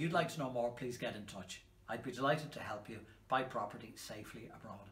If you'd like to know more, please get in touch. I'd be delighted to help you buy property safely abroad.